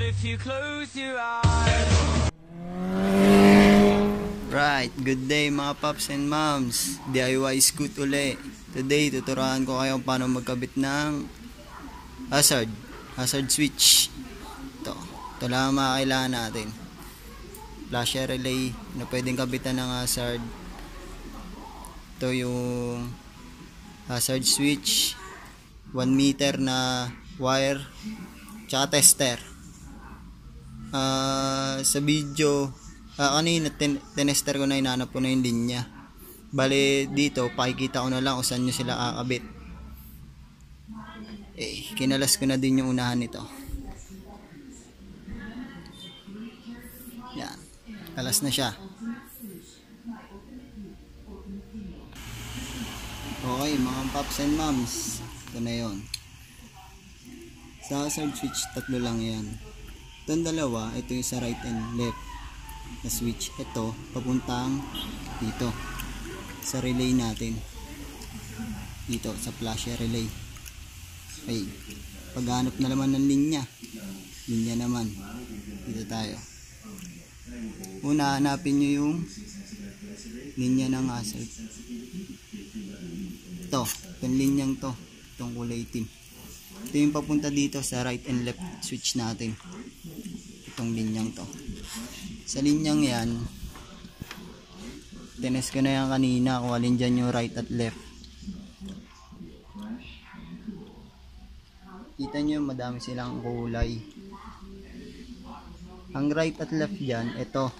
out if you close your eyes. Right, good day mga paps and moms. DIY scoot uli. Today, tuturuan ko kayo paano magkabit ng hazard. Hazard switch. Ito. Ito lang ang mga kailangan natin. Flasher relay na pwedeng kabitan ng hazard. Ito yung hazard switch. 1 meter na wire. Tsaka tester. Ah, sa video Ah, kanina tin tinester ko na inanap ko na yung linya. Bale dito pakikita ko na lang kung saan nyo sila kakabit. Eh, kinalas ko na din yung unahan nito. Yan. Kalas na siya. Okay, mga paps and moms. Ito na yon. Sa switch, tatlo lang yan. Itong dalawa, ito yung sa right and left na switch. Ito papuntang dito sa relay natin. Dito sa flasher relay. Ay paghanap na naman ng linya. Linya naman. Dito tayo. Una hanapin nyo yung linya ng hazard ito itong linyang to itong kulay itim. Ito yung papunta dito sa right and left switch natin sa linyang yan tines ko na yan kanina kung alin dyan yung right at left. Kita nyo madami silang kulay. Ang right at left dyan ito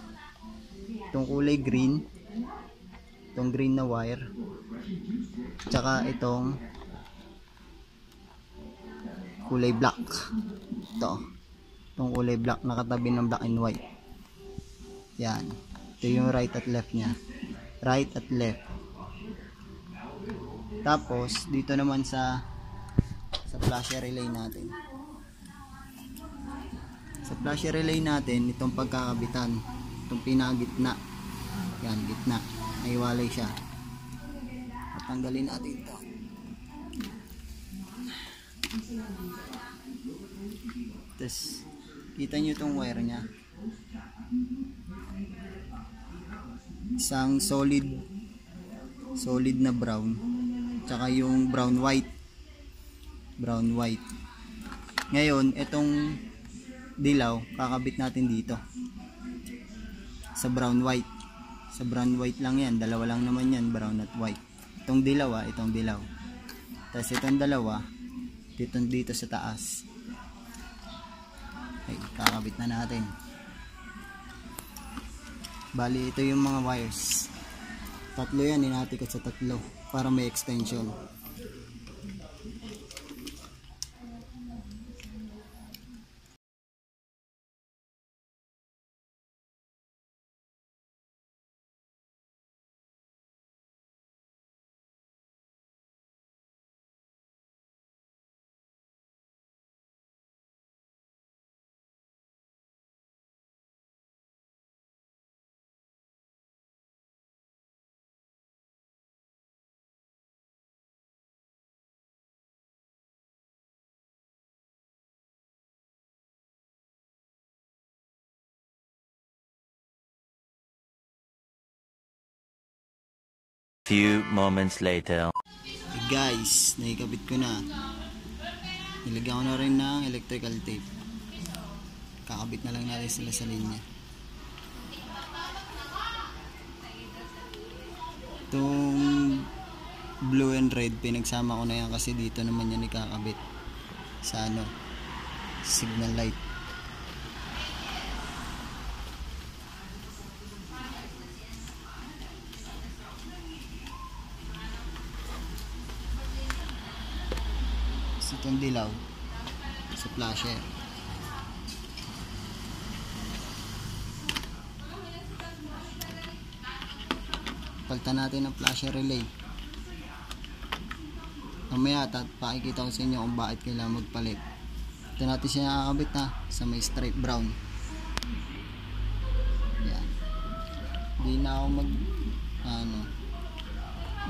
itong kulay green. Itong green na wire. Tsaka itong kulay black. Ito. Itong kulay black nakatabi ng black and white yan. Ito yung right at left niya. Right at left. Tapos, dito naman sa sa flasher relay natin. Sa flasher relay natin, itong pagkakabitan. Itong pinagitna. Yan, gitna. Naiwalay siya. Tatanggalin natin ito. Tapos, kita nyo itong wire niya. Isang solid solid na brown. Tsaka yung brown white. Brown white. Ngayon itong dilaw kakabit natin dito. Sa brown white. Sa brown white lang yan. Dalawa lang naman yan brown at white. Itong dilaw ah itong dilaw. Tapos itong dalawa dito dito sa taas. Ay kakabit na natin Bali, ito yung mga wires. Tatlo yan, inatikot sa tatlo para may extension. Few moments later. Hey guys, naikabit ko na. Nilagyan ko na rin ng electrical tape. Kakabit na lang natin sila sa linya. Itong blue and red, pinagsama ko na yan kasi dito naman yan ikakabit sa ano, signal light. Tapos itong dilaw flasher. Palitan natin ang flasher relay. Mamaya tat pakikita ko sa inyo kung bakit kailangan magpalit. Ito natin siya nakakabit na sa may stripe brown. Yan. Hindi na ako mag ano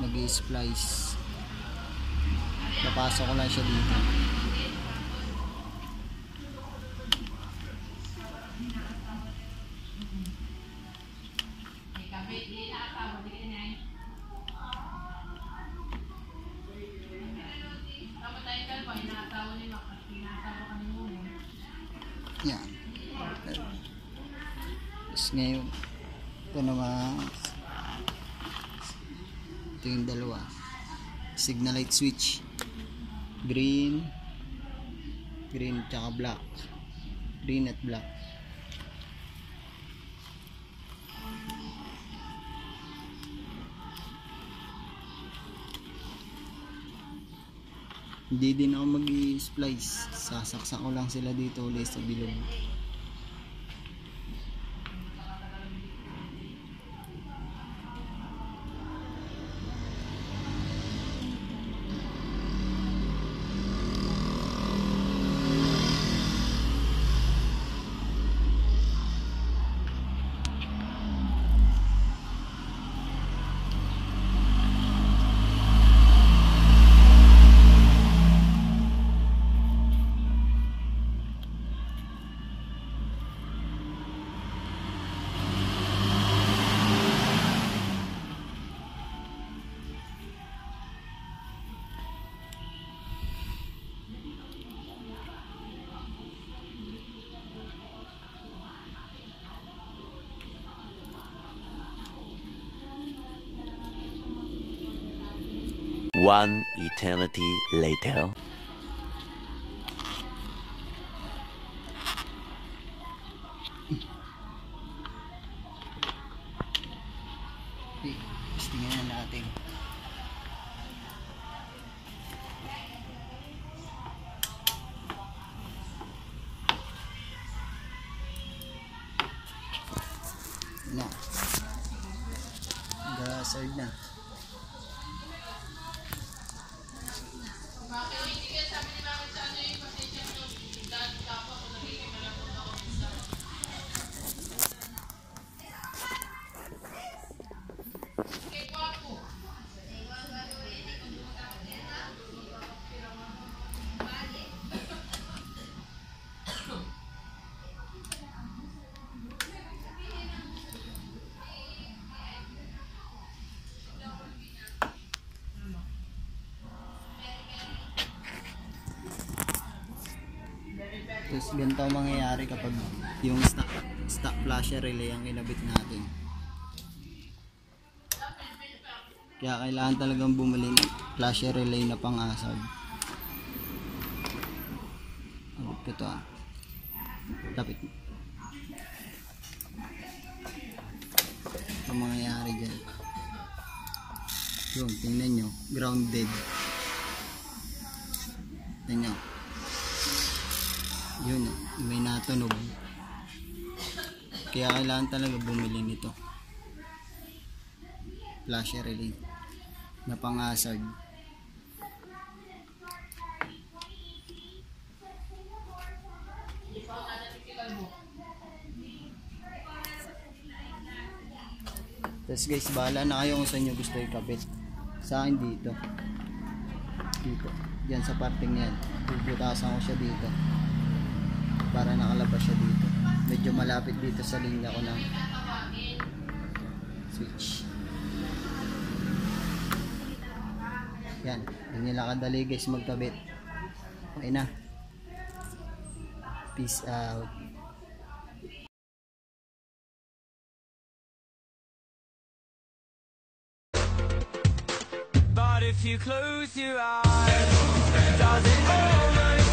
mag-splice Napasok ko lang siya dito. Yan. Tapos ngayon, ito naman, ito yung dalawa. Signal light switch. Green, green tsaka black. Green at black. Hindi din ako mag-splice. Sasaksak ko lang sila dito ulit sa bilog. One eternity later. Tapos ganito ang mangyayari kapag yung stock, stock flasher relay ang inabit natin. Kaya kailangan talagang bumili ng flasher relay na pang-asag. Abot ko to ah. Tapit. Ang mangyayari dyan. Yun, tingnan nyo. Grounded. Tingnan nyo. Yun, may natunog. Kaya kailangan talaga bumili nito. Flasher relay na pangasag. Tapos guys, bahala na kayo kung saan nyo gusto ikabit. Sa akin dito. Dito. Diyan sa parting yan. Bubutasan ko siya dito para nakalabas siya dito. Medyo malapit dito sa linya ko ng switch. Yan hindi nila kadali guys magkabit. Okay na. Peace out. But if you close your eyes, does it like